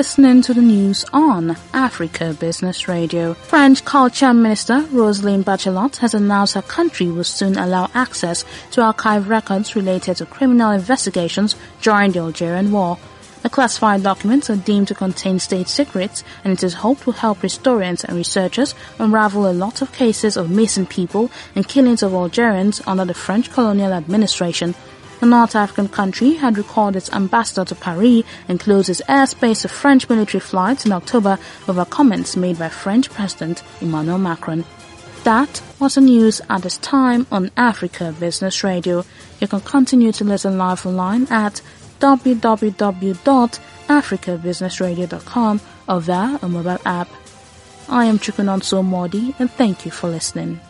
listening to the news on Africa Business Radio. French Culture Minister Roselyne Bachelot has announced her country will soon allow access to archive records related to criminal investigations during the Algerian War. The classified documents are deemed to contain state secrets, and it is hoped will help historians and researchers unravel a lot of cases of missing people and killings of Algerians under the French colonial administration. The North African country had recalled its ambassador to Paris and closed its airspace to French military flights in October over comments made by French President Emmanuel Macron. That was the news at this time on Africa Business Radio. You can continue to listen live online at www.africabusinessradio.com or via a mobile app. I am Chukunonso Modi and thank you for listening.